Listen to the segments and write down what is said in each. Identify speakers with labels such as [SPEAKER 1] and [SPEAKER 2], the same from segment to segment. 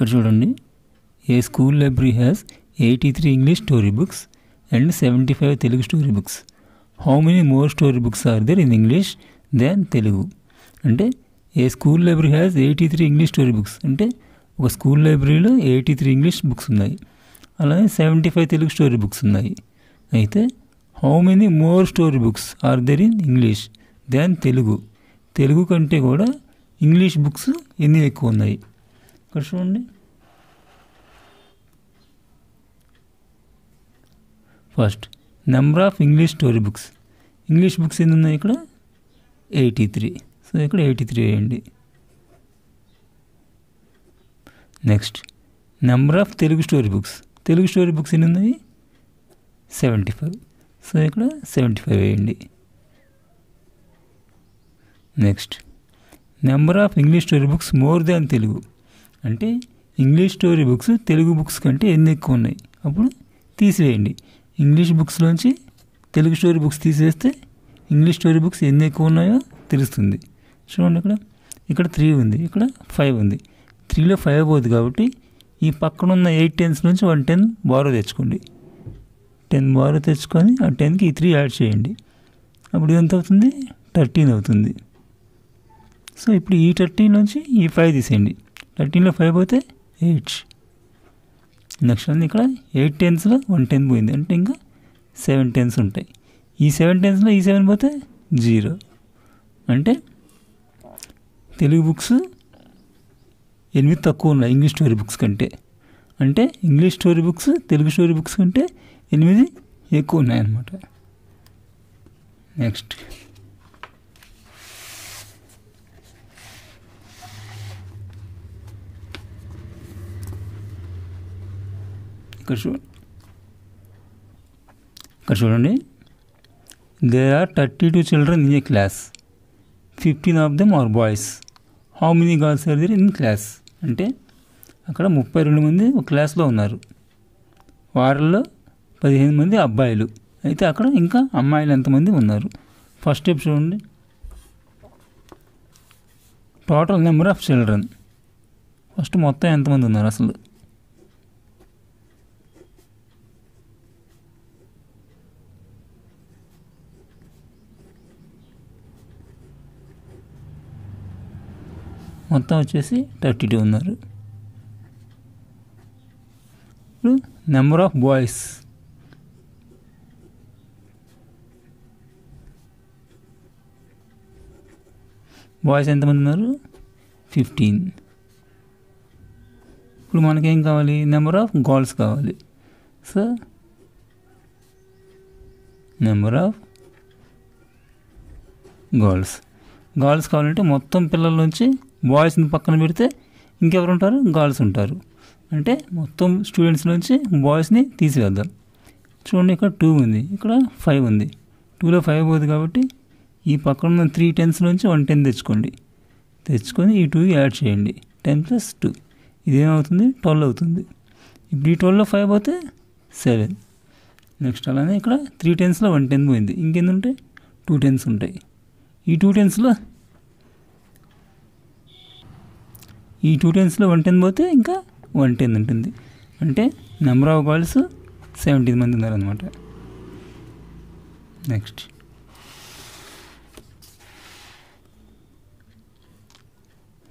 [SPEAKER 1] ఇక్కడ చూడండి. A school library has eighty three English story books and seventy five Telugu story books how many more story books are there in English than Telugu అంటే a school library has eighty three English story books అంటే ఒక school లైబ్రరీలో eighty three English books ఉన్నాయి. అలాగే seventy five Telugu story books ఉన్నాయి. అయితే how many more story books are there in English than Telugu Telugu కంటే కూడా English books ఎన్ని ఎక్కువ ఉన్నాయి. ఇక్కడ చూడండి. First number of English story books English books ఎన్ని ఉన్నాయి ఇక్కడ? ఎయిటీ త్రీ సో ఇక్కడ ఎయిటీ త్రీ వేయండి. Next number of Telugu story books Telugu story books ఎన్ని ఉన్నాయి సెవెంటీ ఫైవ్ సో ఇక్కడ సెవెంటీ ఫైవ్ వేయండి. Next number of English story books more than Telugu అంటే English story books Telugu books కంటే ఎన్ని ఎక్కువ ఉన్నాయి. అప్పుడు తీసివేయండి. ఇంగ్లీష్ బుక్స్లోంచి తెలుగు స్టోరీ బుక్స్ తీసేస్తే ఇంగ్లీష్ స్టోరీ బుక్స్ ఎన్ని ఎక్కువ ఉన్నాయో తెలుస్తుంది. చూడండి ఇక్కడ. ఇక్కడ త్రీ ఉంది. ఇక్కడ ఫైవ్ ఉంది. త్రీలో ఫైవ్ పోతుంది కాబట్టి ఈ పక్కన ఉన్న ఎయిట్ టెన్స్ నుంచి వన్ టెన్ బారో తెచ్చుకోండి. టెన్ బారో తెచ్చుకొని ఆ టెన్కి ఈ త్రీ యాడ్ చేయండి. అప్పుడు ఎంత అవుతుంది? థర్టీన్ అవుతుంది. సో ఇప్పుడు ఈ థర్టీన్ నుంచి ఈ ఫైవ్ తీసేయండి. థర్టీన్లో ఫైవ్ పోతే ఎయిట్ నెక్స్ట్ ఉంది ఇక్కడ ఎయిట్ టెన్స్లో వన్ టెన్ పోయింది అంటే ఇంకా సెవెన్ టెన్స్ ఉంటాయి ఈ సెవెన్ టెన్స్లో ఈ సెవెన్ పోతే జీరో అంటే తెలుగు బుక్స్ ఎనిమిది తక్కువ ఉన్నాయి ఇంగ్లీష్ స్టోరీ బుక్స్ కంటే అంటే English story books Telugu story books కంటే ఎనిమిది ఎక్కువ ఉన్నాయన్నమాట నెక్స్ట్ ఇక్కడ చూ ఇక్కడ చూడండి. They are thirty two children in a class fifteen of them are boys how many girls are there in class అంటే అక్కడ ముప్పై రెండు మంది ఒక క్లాస్లో ఉన్నారు. వారిలో పదిహేను మంది అబ్బాయిలు. అయితే అక్కడ ఇంకా అమ్మాయిలు ఎంతమంది ఉన్నారు? ఫస్ట్ స్టెప్ చూడండి. Total number of children first మొత్తం ఎంతమంది ఉన్నారు అసలు? మొత్తం వచ్చేసి థర్టీ టూ ఉన్నారు. ఇప్పుడు నెంబర్ ఆఫ్ బాయ్స్. బాయ్స్ ఎంతమంది ఉన్నారు? ఫిఫ్టీన్. ఇప్పుడు మనకేం కావాలి? నెంబర్ ఆఫ్ గర్ల్స్ కావాలి. So number of girls. Girls కావాలంటే మొత్తం పిల్లల నుంచి బాయ్స్ని పక్కన పెడితే ఇంకెవరు ఉంటారు గర్ల్స్ ఉంటారు. అంటే మొత్తం స్టూడెంట్స్ నుంచి బాయ్స్ని తీసివేద్దాం. చూడండి ఇక్కడ టూ ఉంది. ఇక్కడ ఫైవ్ ఉంది. టూలో ఫైవ్ పోదు కాబట్టి ఈ పక్కన ఉన్న త్రీ టెన్స్ నుంచి వన్ టెన్ తెచ్చుకోండి. తెచ్చుకొని ఈ టూ యాడ్ చేయండి. టెన్ ప్లస్ టూ ఇదేమవుతుంది? ట్వెల్వ్ అవుతుంది. ఇప్పుడు ఈ ట్వెల్వ్లో ఫైవ్ పోతే సెవెన్ నెక్స్ట్ అలానే ఇక్కడ త్రీ టెన్స్లో వన్ టెన్ పోయింది. ఇంకెందుంటాయి? టూ టెన్స్ ఉంటాయి. ఈ టూ టెన్స్లో ఈ టూ టెన్స్లో వన్ టెన్ పోతే ఇంకా వన్ టెన్ ఉంటుంది. అంటే నెంబర్ ఆఫ్ గర్ల్స్ సెవెంటీన్ మంది ఉన్నారనమాట నెక్స్ట్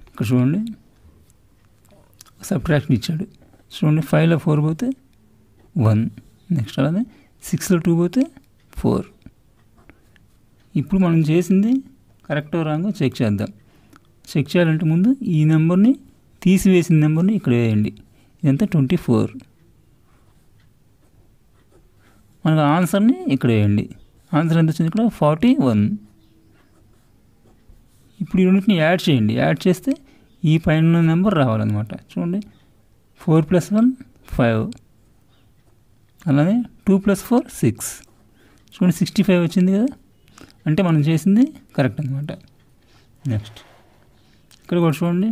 [SPEAKER 1] ఇక్కడ చూడండి. సబ్ట్రాక్షన్ ఇచ్చాడు. చూడండి ఫైవ్లో ఫోర్ పోతే వన్ నెక్స్ట్ అలానే సిక్స్లో టూ పోతే ఫోర్ ఇప్పుడు మనం చేసింది కరెక్టో రాంగో చెక్ చేద్దాం. చెక్ చేయాలంటే ముందు ఈ నెంబర్ని తీసివేసిన నెంబర్ని ఇక్కడ వేయండి. ఇదంతా ట్వంటీ ఫోర్. మనకు ఆన్సర్ని ఇక్కడ వేయండి. ఆన్సర్ ఎంత వచ్చింది ఇక్కడ? Forty one. ఇప్పుడు ఈ రెండింటిని యాడ్ చేయండి. యాడ్ చేస్తే ఈ పైన నెంబర్ రావాలన్నమాట. చూడండి. Four plus one five. అలానే టూ ప్లస్ ఫోర్ సిక్స్. చూడండి సిక్స్టీ ఫైవ్ వచ్చింది కదా? అంటే మనం చేసింది కరెక్ట్ అనమాట నెక్స్ట్. ఇక్కడ కూడా చూడండి.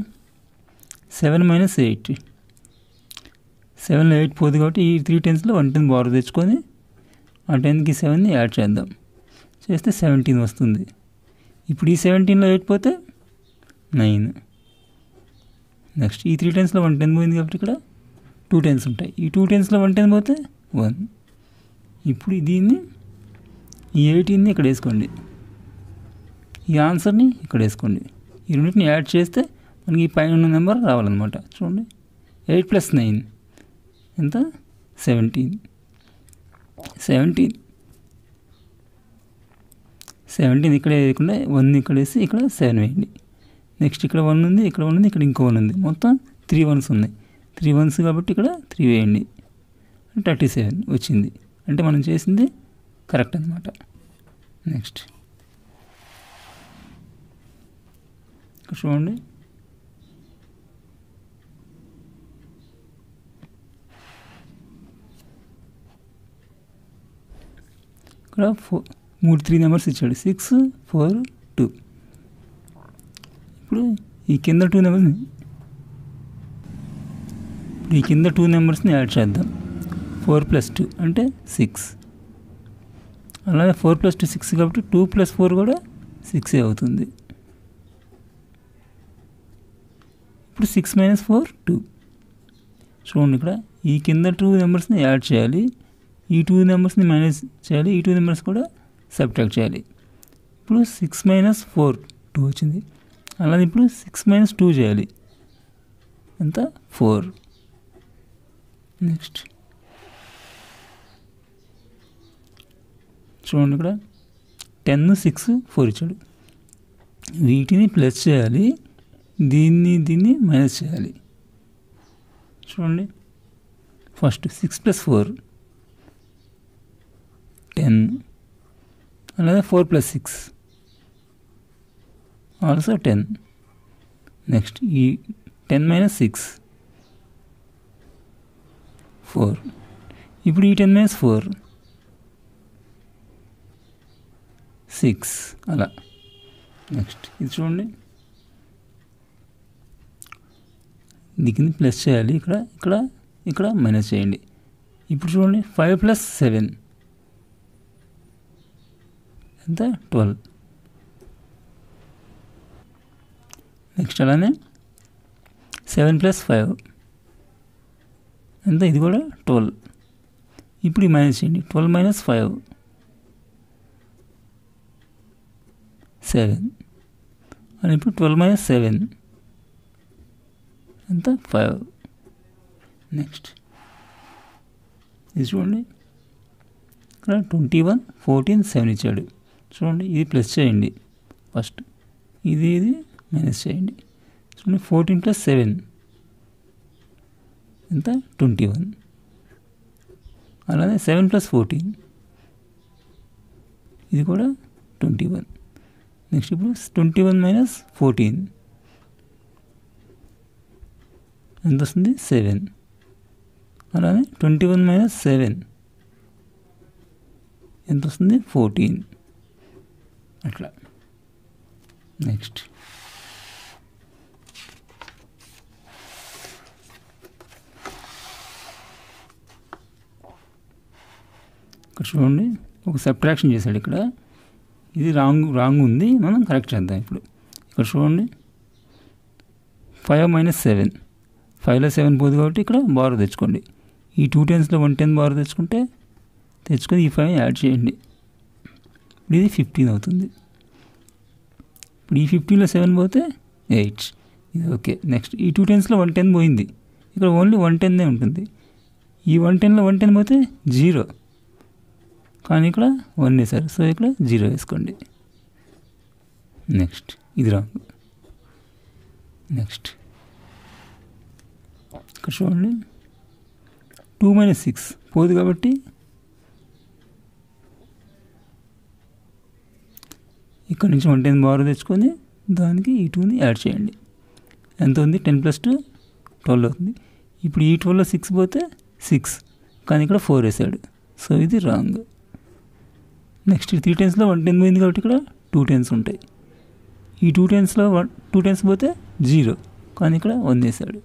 [SPEAKER 1] సెవెన్ మైనస్ ఎయిట్ సెవెన్లో ఎయిట్ పోదు కాబట్టి ఈ త్రీ టెన్స్లో వన్ టెన్ బార్ తెచ్చుకొని ఆ టెన్కి సెవెన్ని యాడ్ చేద్దాం. చేస్తే సెవెంటీన్ వస్తుంది. ఇప్పుడు ఈ సెవెంటీన్లో ఎయిట్ పోతే నైన్ నెక్స్ట్ ఈ త్రీ టెన్స్లో వన్ టెన్ పోయింది కాబట్టి ఇక్కడ టూ టెన్స్ ఉంటాయి. ఈ టూ టెన్స్లో వన్ టెన్ పోతే వన్ ఇప్పుడు దీన్ని ఈ ఎయిటీన్ని ఇక్కడ వేసుకోండి. ఈ ఆన్సర్ని ఇక్కడ వేసుకోండి. ఈ రెండింటిని యాడ్ చేస్తే మనకి ఈ పైన ఉన్న నెంబర్ రావాలన్నమాట. చూడండి. ఎయిట్ ప్లస్ నైన్ ఎంత? సెవెంటీన్ సెవెంటీన్ సెవెంటీన్ ఇక్కడ వేయకుండా వన్ ఇక్కడ వేసి ఇక్కడ సెవెన్ వేయండి. నెక్స్ట్ ఇక్కడ వన్ ఉంది ఇక్కడ వన్ ఉంది ఇక్కడ ఇంకో వన్ ఉంది. మొత్తం త్రీ వన్స్ ఉన్నాయి. త్రీ వన్స్ కాబట్టి ఇక్కడ త్రీ వేయండి. థర్టీ సెవెన్ వచ్చింది. అంటే మనం చేసింది కరెక్ట్ అనమాట నెక్స్ట్ చూడండి. ఇక్కడ ఫోర్ మూడు త్రీ నెంబర్స్ ఇచ్చాడు. Six four two. ఇప్పుడు ఈ కింద టూ నెంబర్స్ ఇప్పుడు ఈ కింద టూ నెంబర్స్ని యాడ్ చేద్దాం. ఫోర్ ప్లస్ టూ అంటే సిక్స్. అలాగే ఫోర్ ప్లస్ టూ సిక్స్ కాబట్టి టూ ప్లస్ ఫోర్ కూడా సిక్సే అవుతుంది. ఇప్పుడు సిక్స్ మైనస్ ఫోర్ టూ చూడండి ఇక్కడ ఈ కింద టూ నెంబర్స్ని యాడ్ చేయాలి. ఈ టూ నెంబర్స్ని మైనస్ చేయాలి. ఈ టూ నెంబర్స్ కూడా సబ్ట్రాక్ట్ చేయాలి. ఇప్పుడు సిక్స్ మైనస్ ఫోర్ టూ వచ్చింది. అలానే ఇప్పుడు సిక్స్ మైనస్ టూ చేయాలి. ఎంత? ఫోర్ నెక్స్ట్ చూడండి ఇక్కడ టెన్ సిక్స్ ఫోర్ ఇచ్చాడు. వీటిని ప్లస్ చేయాలి. దీన్ని దీన్ని మైనస్ చేయాలి. చూడండి. First six plus four ten అలాగే four plus six also ten next ఈ టెన్ మైనస్ సిక్స్ ఫోర్ ఇప్పుడు ఈ టెన్ మైనస్ ఫోర్ సిక్స్ అలా. నెక్స్ట్ ఇది చూడండి. దీన్ని ప్లస్ చేయాలి. ఇక్కడ ఇక్కడ ఇక్కడ మైనస్ చేయండి. ఇప్పుడు చూడండి ఫైవ్ ప్లస్ సెవెన్ ఎంత? ట్వెల్వ్ నెక్స్ట్ అలానే సెవెన్ ప్లస్ ఫైవ్ ఎంత? ఇది కూడా ట్వెల్వ్ ఇప్పుడు ఈ మైనస్ చేయండి. ట్వెల్వ్ మైనస్ ఫైవ్ సెవెన్ అని ఇప్పుడు ట్వెల్వ్ మైనస్ సెవెన్ ఎంత ఫైవ్ నెక్స్ట్ ఇది చూడండి ఇక్కడ ట్వంటీ వన్ ఫోర్టీన్ సెవెన్ ఇచ్చాడు చూడండి ఇది ప్లస్ చేయండి. ఫస్ట్ ఇది ఇది మైనస్ చేయండి. చూడండి ఫోర్టీన్ ప్లస్ సెవెన్ ఎంత? ట్వంటీ వన్ అలానే సెవెన్ ప్లస్ ఫోర్టీన్ ఇది కూడా ట్వంటీ వన్ నెక్స్ట్ ఇప్పుడు ట్వంటీ వన్ మైనస్ ఫోర్టీన్ ఎంత వస్తుంది? సెవెన్. అలానే ట్వంటీ వన్ మైనస్ సెవెన్. ఎంత వస్తుంది? ఫోర్టీన్. అట్లా. నెక్స్ట్ ఇక్కడ చూడండి. ఒక సబ్ట్రాక్షన్ చేశాడు ఇక్కడ. ఇది రాంగ్ రాంగ్ ఉంది. మనం కరెక్ట్ చేద్దాం ఇప్పుడు. ఇక్కడ చూడండి. ఫైవ్ మైనస్ సెవెన్ ఫైవ్లో సెవెన్ పోదు కాబట్టి ఇక్కడ బార్ తెచ్చుకోండి. ఈ టూ టెన్స్లో వన్ టెన్ బార్ తెచ్చుకుంటే తెచ్చుకొని ఈ ఫైవ్ యాడ్ చేయండి. ఇప్పుడు ఇది ఫిఫ్టీన్ అవుతుంది. ఇప్పుడు ఈ ఫిఫ్టీన్లో సెవెన్ పోతే ఎయిట్ ఇది ఓకే నెక్స్ట్ ఈ టూ టెన్స్లో వన్ టెన్ పోయింది. ఇక్కడ ఓన్లీ వన్ టెన్నే ఉంటుంది. ఈ వన్ టెన్లో వన్ టెన్ పోతే జీరో కానీ ఇక్కడ వన్ వేసారు సో ఇక్కడ జీరో వేసుకోండి. నెక్స్ట్ ఇది రాంగ్. నెక్స్ట్ ఇక్కడ చూడండి టూ మైనస్ సిక్స్ పోదు కాబట్టి ఇక్కడ నుంచి వన్ టెన్ బార్ తెచ్చుకొని దానికి ఈ టూని యాడ్ చేయండి. ఎంత ఉంది? టెన్ ప్లస్ టూ ట్వెల్వ్ అవుతుంది. ఇప్పుడు ఈ ట్వెల్వ్లో సిక్స్ పోతే సిక్స్ కానీ ఇక్కడ ఫోర్ వేసాడు. సో ఇది రాంగ్ నెక్స్ట్ త్రీ టెన్స్లో వన్ టెన్ పోయింది కాబట్టి ఇక్కడ టూ టెన్స్ ఉంటాయి. ఈ టూ టెన్స్లో వన్ టూ టెన్స్ పోతే జీరో కానీ ఇక్కడ వన్ వేసాడు.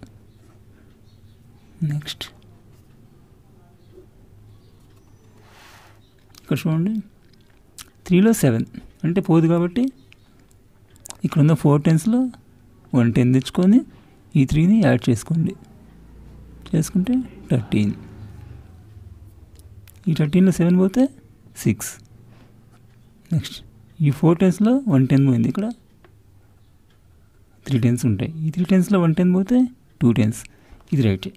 [SPEAKER 1] నెక్స్ట్ ఇక్కడ చూడండి త్రీలో సెవెన్ అంటే పోదు కాబట్టి ఇక్కడ ఉన్న ఫోర్ టెన్స్లో వన్ టెన్ తెచ్చుకొని ఈ త్రీని యాడ్ చేసుకోండి. చేసుకుంటే థర్టీన్ ఈ థర్టీన్లో సెవెన్ పోతే సిక్స్ నెక్స్ట్ ఈ ఫోర్ టెన్స్లో వన్ టెన్ పోయింది ఇక్కడ. త్రీ టెన్స్ ఉంటాయి. ఈ త్రీ టెన్స్లో వన్ టెన్ పోతే టూ టెన్స్ ఇది రైట్